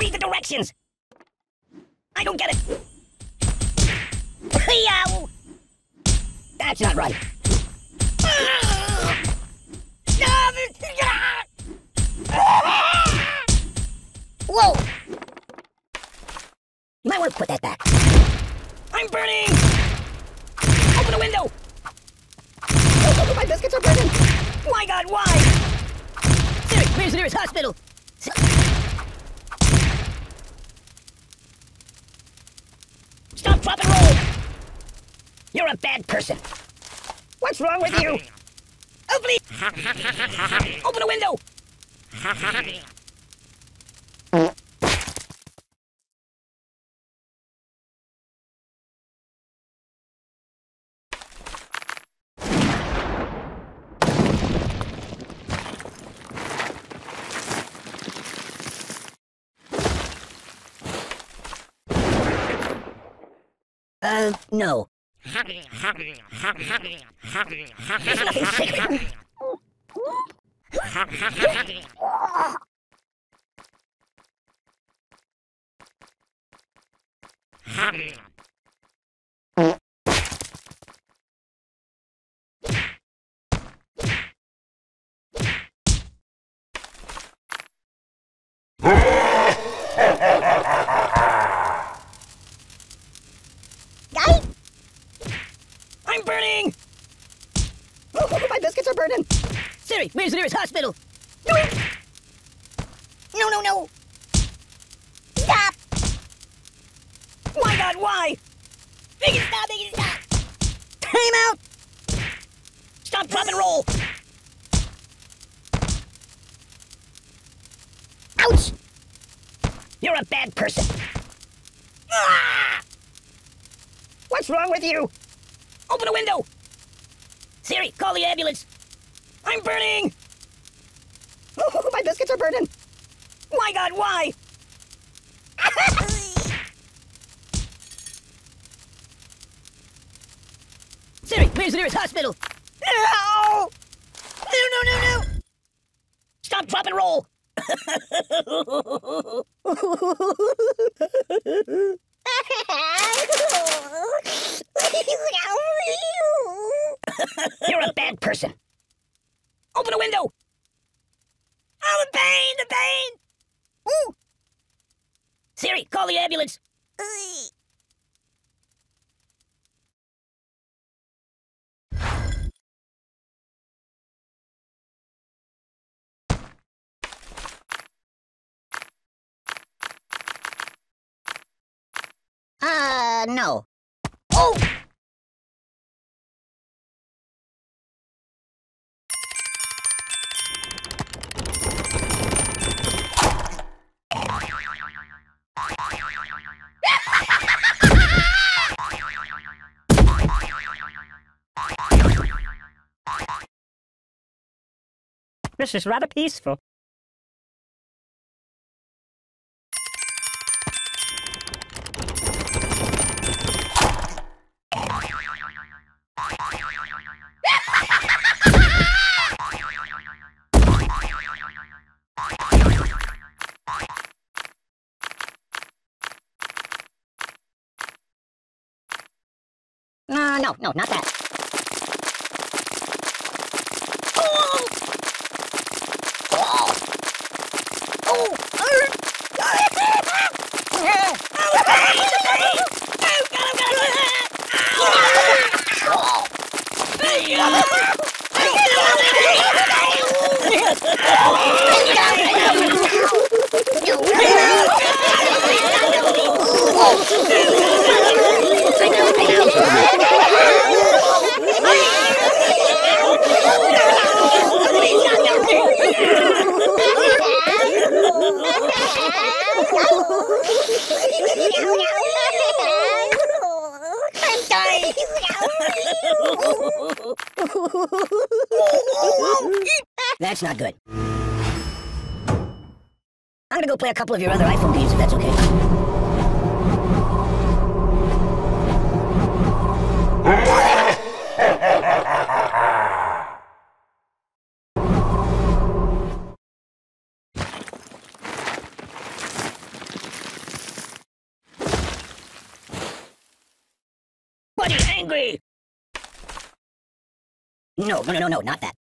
Read the directions! I don't get it! That's not right. Whoa! You might want to put that back. I'm burning! Open the window! Oh, my biscuits are burning! My god, why? Siri, where's the nearest hospital? Stop, drop, and roll! You're a bad person. What's wrong with you? Oh, please! Open the window! Uh, no. There's nothing sacred. Guy? I'm burning! Oh, my biscuits are burning! Siri, where's the nearest hospital? No! No, no, no! Stop! My god, why? Make it stop, make it stop! Time out! Stop, drop, and roll! Ouch! You're a bad person. Ah! What's wrong with you? Open a window! Siri, call the ambulance! I'm burning! Oh, my biscuits are burning! My god, why? Siri, where's the nearest hospital? No! No, no, no, no! Stop, drop, and roll! person. Open a window. Oh, the pain, the pain. Ooh. Siri, call the ambulance. Uh, no. Oh! This is rather peaceful. No, no, no, not that. That's not good. I'm gonna go play a couple of your other iPhone games if that's okay. Angry. No, no, no, no, no, not that.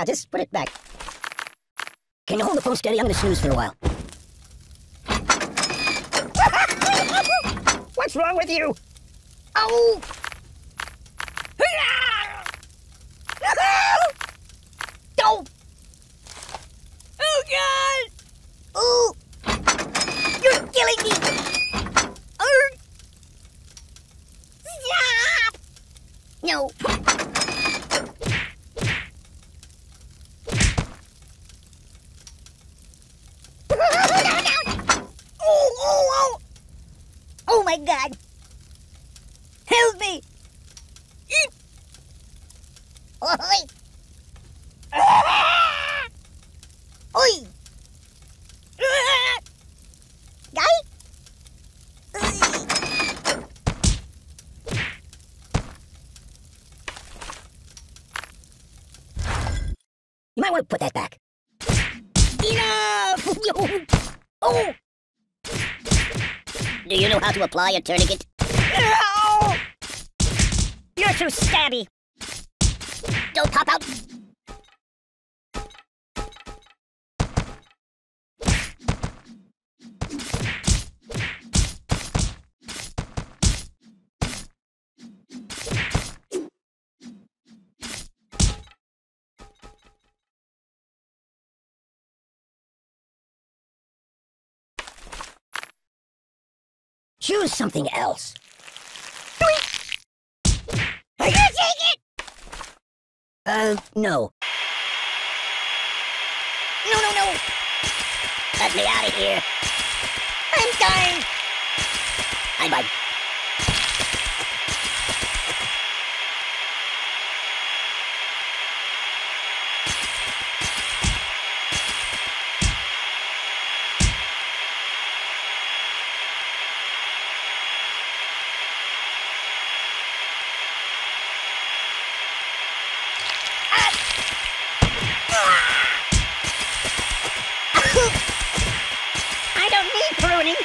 Yeah, just put it back. Can you hold the phone steady? I'm gonna snooze for a while. What's wrong with you? Oh! Go! Oh, God! Ooh! You're killing me! Urgh! Stop! No. oh, oh, oh! Oh my god! Help me! Oi! Oi! Guy? You might want to put that back. Enough! oh! Do you know how to apply a tourniquet? Ow! You're too stabby. Don't pop out! Choose something else. Are you take it? Uh, no. No, no, no! Let me out of here. I'm dying! Bye bye. I don't need pruning.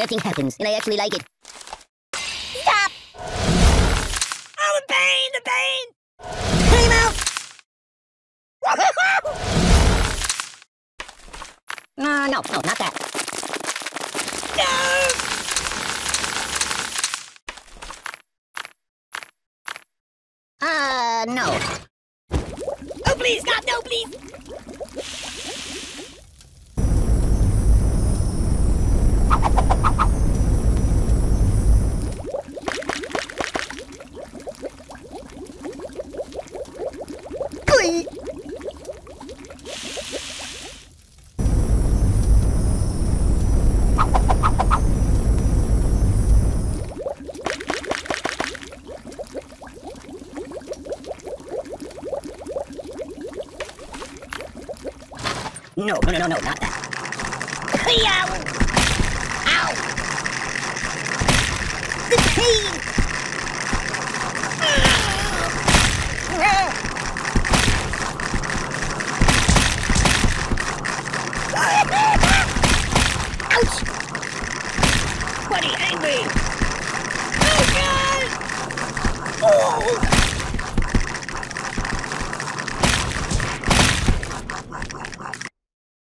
Nothing happens, and I actually like it. Stop! Oh, the pain, the pain! Time out! Uh, no, no, not that. No! Uh, no. Oh, please, God, no, please! Please. No, no, no, no, no, not that. Ow! Ow! The pain!